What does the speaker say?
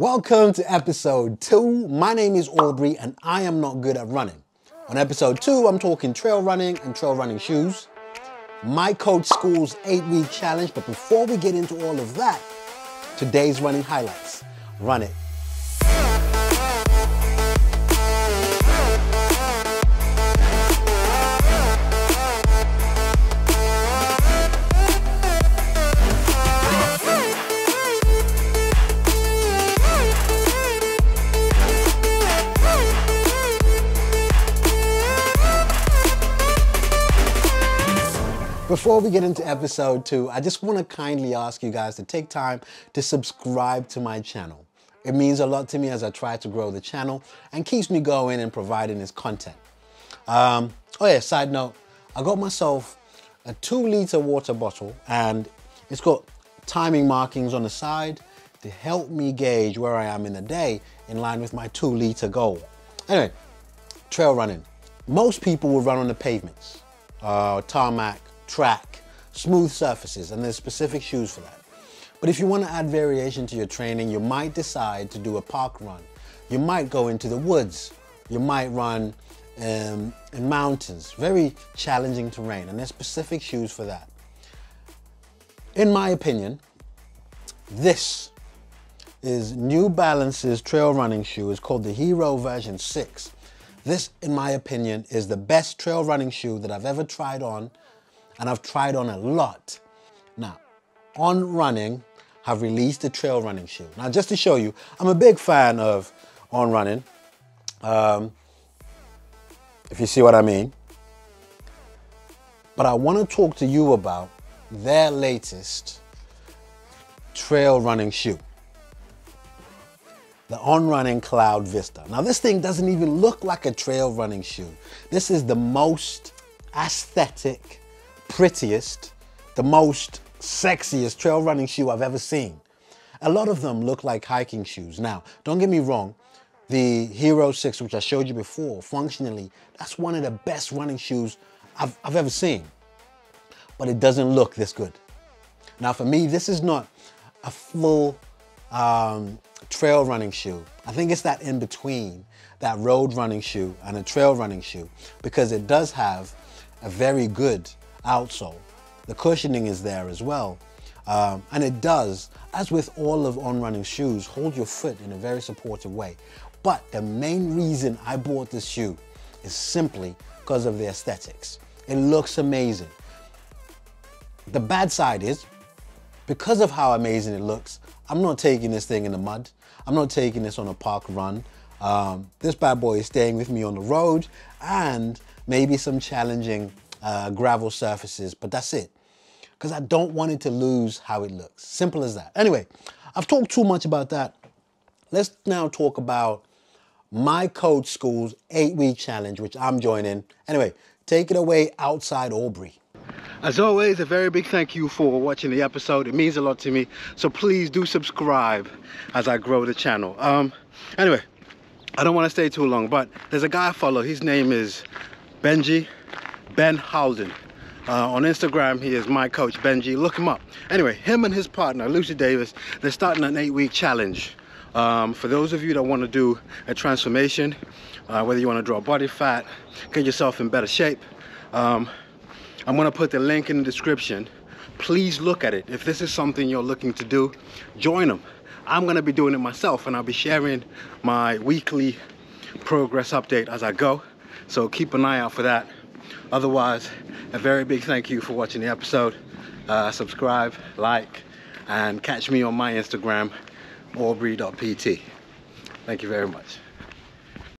Welcome to episode two. My name is Aubrey and I am not good at running. On episode two, I'm talking trail running and trail running shoes, my coach school's eight week challenge. But before we get into all of that, today's running highlights. Run it. Before we get into episode two, I just want to kindly ask you guys to take time to subscribe to my channel. It means a lot to me as I try to grow the channel and keeps me going and providing this content. Um, oh yeah, side note, I got myself a two liter water bottle and it's got timing markings on the side to help me gauge where I am in the day in line with my two liter goal. Anyway, trail running. Most people will run on the pavements, uh, tarmac, track, smooth surfaces, and there's specific shoes for that. But if you want to add variation to your training, you might decide to do a park run. You might go into the woods. You might run um, in mountains, very challenging terrain, and there's specific shoes for that. In my opinion, this is New Balance's trail running shoe. It's called the Hierro version 6. This, in my opinion, is the best trail running shoe that I've ever tried on and I've tried on a lot. Now, On Running, have released the trail running shoe. Now, just to show you, I'm a big fan of On Running. Um, if you see what I mean. But I want to talk to you about their latest trail running shoe. The On Running Cloud Vista. Now, this thing doesn't even look like a trail running shoe. This is the most aesthetic prettiest, the most sexiest trail running shoe I've ever seen. A lot of them look like hiking shoes. Now, don't get me wrong, the Hierro 6, which I showed you before, functionally, that's one of the best running shoes I've, I've ever seen. But it doesn't look this good. Now, for me, this is not a full um, trail running shoe. I think it's that in between, that road running shoe and a trail running shoe, because it does have a very good outsole. The cushioning is there as well. Um, and it does, as with all of On Running shoes, hold your foot in a very supportive way. But the main reason I bought this shoe is simply because of the aesthetics. It looks amazing. The bad side is, because of how amazing it looks, I'm not taking this thing in the mud. I'm not taking this on a park run. Um, this bad boy is staying with me on the road and maybe some challenging uh, gravel surfaces, but that's it. Because I don't want it to lose how it looks. Simple as that. Anyway, I've talked too much about that. Let's now talk about my coach school's eight week challenge, which I'm joining. Anyway, take it away outside Aubrey. As always, a very big thank you for watching the episode. It means a lot to me. So please do subscribe as I grow the channel. Um, anyway, I don't want to stay too long, but there's a guy I follow. His name is Benji Ben Howden. Uh, on Instagram, he is my coach, Benji. Look him up. Anyway, him and his partner, Lucy Davis, they're starting an eight-week challenge. Um, for those of you that want to do a transformation, uh, whether you want to draw body fat, get yourself in better shape, um, I'm going to put the link in the description. Please look at it. If this is something you're looking to do, join them. I'm going to be doing it myself, and I'll be sharing my weekly progress update as I go. So keep an eye out for that. Otherwise, a very big thank you for watching the episode. Uh, subscribe, like, and catch me on my Instagram, aubrey.pt. Thank you very much.